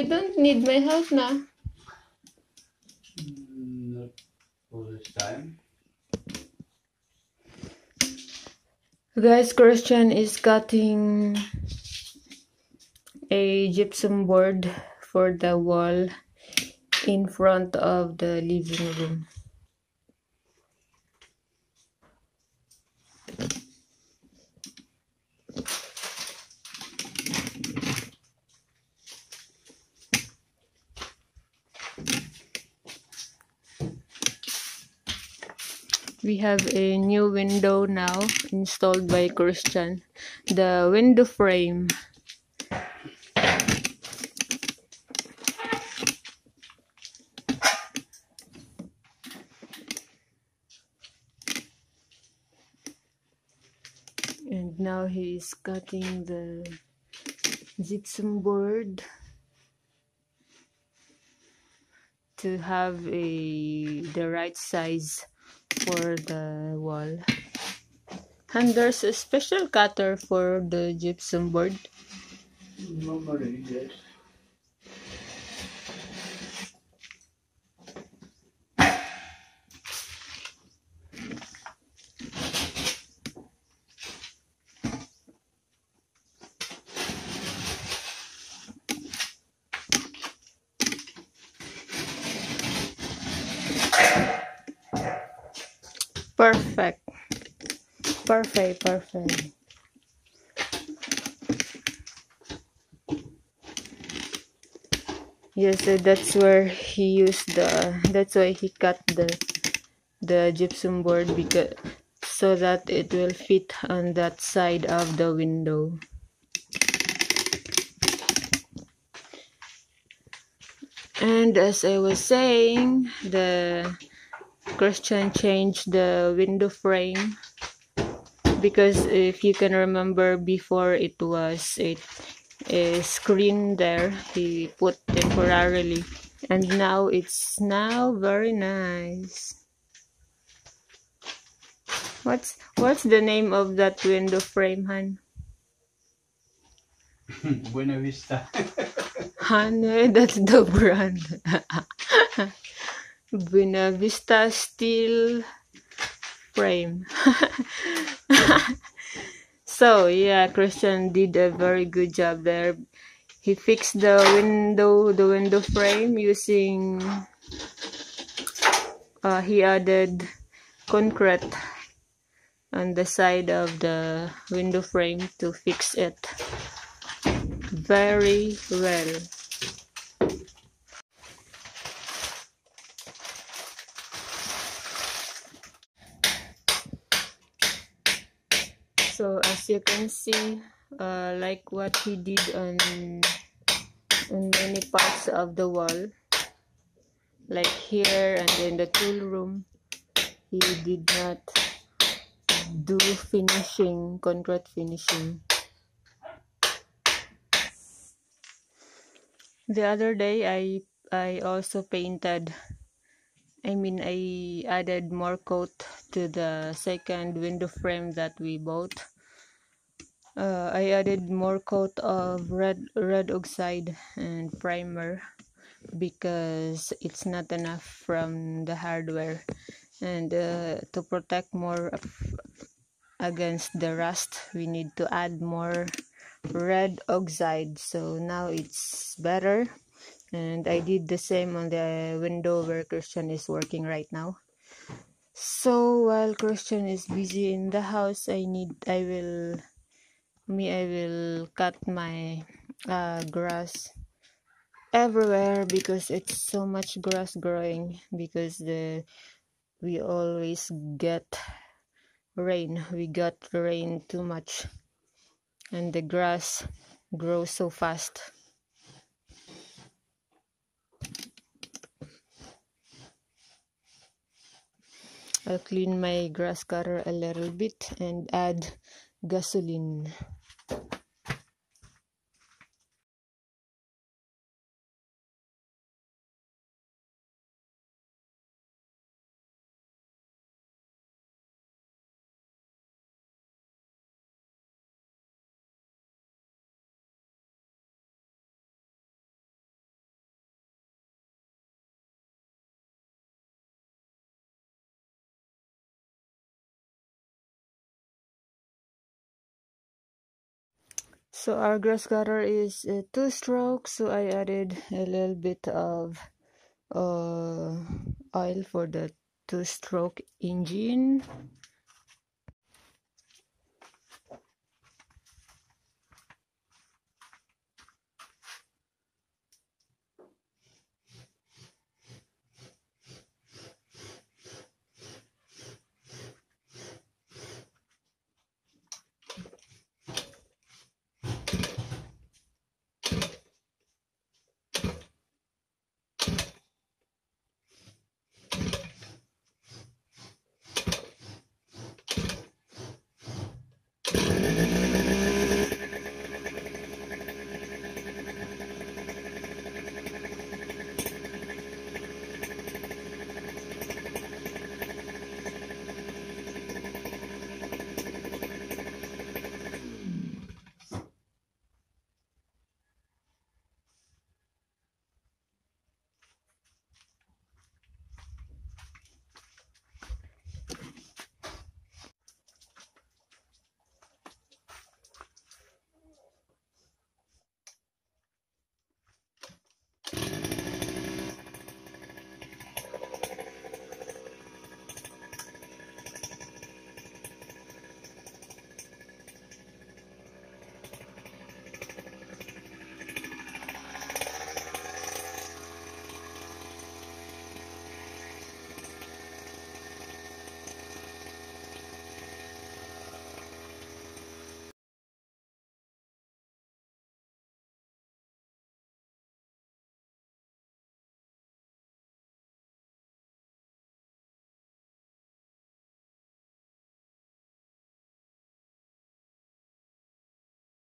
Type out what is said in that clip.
you don't need my help. Mm, Not all this time. Guys, Christian is cutting a gypsum board for the wall in front of the living room. We have a new window now installed by Christian. The window frame. And now he is cutting the gypsum board to have a the right size for the wall. And there's a special cutter for the gypsum board. Perfect. Perfect, perfect. Yes, so that's where he used the that's why he cut the the gypsum board because so that it will fit on that side of the window. And as I was saying, the Christian changed the window frame. Because if you can remember before it was a, a screen there he put temporarily. And now it's now very nice. What's what's the name of that window frame han? Buena Vista. han eh, that's the brand Buena Vista Steel Frame. so, yeah, Christian did a very good job there. He fixed the window, the window frame using, uh, he added concrete on the side of the window frame to fix it very well. So as you can see uh, like what he did on on many parts of the wall like here and in the tool room he did not do finishing contract finishing. The other day i i also painted I mean, I added more coat to the second window frame that we bought. Uh, I added more coat of red red oxide and primer because it's not enough from the hardware and uh, to protect more against the rust we need to add more red oxide so now it's better and I did the same on the window where Christian is working right now. So while Christian is busy in the house I need I will me I will cut my uh, grass everywhere because it's so much grass growing because the we always get rain. We got rain too much and the grass grows so fast I'll clean my grass cutter a little bit and add gasoline. So our grass cutter is uh, two stroke so I added a little bit of uh, oil for the two stroke engine